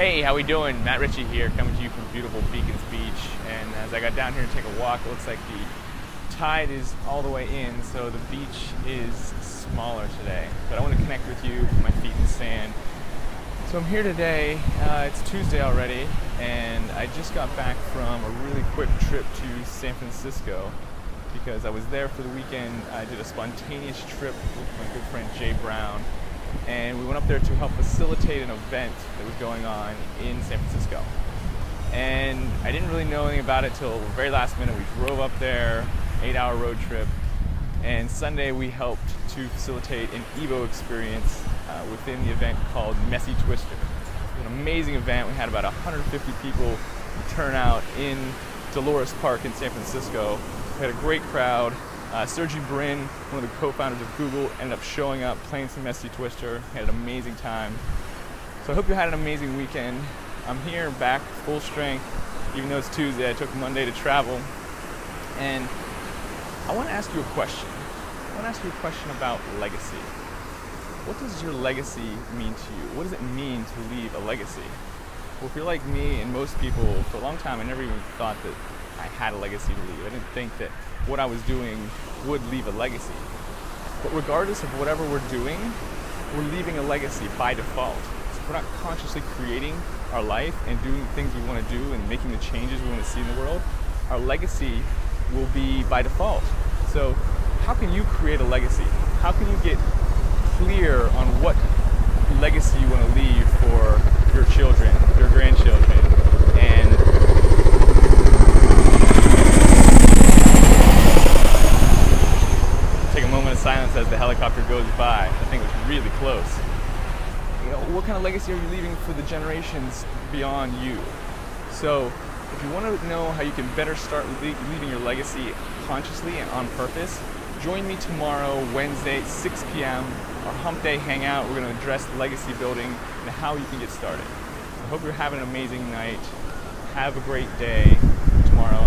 Hey, how we doing? Matt Ritchey here, coming to you from beautiful Beacons Beach. And as I got down here to take a walk, it looks like the tide is all the way in, so the beach is smaller today. But I want to connect with you, my feet in the sand. So I'm here today. Uh, it's Tuesday already, and I just got back from a really quick trip to San Francisco because I was there for the weekend. I did a spontaneous trip with my good friend Jay Brown and we went up there to help facilitate an event that was going on in San Francisco. And I didn't really know anything about it till the very last minute. We drove up there, eight hour road trip, and Sunday we helped to facilitate an Evo experience uh, within the event called Messy Twister. An amazing event. We had about 150 people turn out in Dolores Park in San Francisco. We had a great crowd. Uh, Sergey Brin, one of the co-founders of Google, ended up showing up, playing some Messy Twister, had an amazing time. So I hope you had an amazing weekend. I'm here back full strength, even though it's Tuesday. I took Monday to travel. And I want to ask you a question. I want to ask you a question about legacy. What does your legacy mean to you? What does it mean to leave a legacy? Well, if you're like me and most people, for a long time I never even thought that I had a legacy to leave. I didn't think that what I was doing would leave a legacy. But regardless of whatever we're doing, we're leaving a legacy by default. So we're not consciously creating our life and doing the things we want to do and making the changes we want to see in the world. Our legacy will be by default. So how can you create a legacy? How can you get clear on what legacy you want to leave for your children, your grandchildren, and silence as the helicopter goes by. I think it was really close. You know, what kind of legacy are you leaving for the generations beyond you? So, if you want to know how you can better start leaving your legacy consciously and on purpose, join me tomorrow, Wednesday, 6 p.m., our Hump Day Hangout. We're going to address legacy building and how you can get started. I hope you're having an amazing night. Have a great day tomorrow.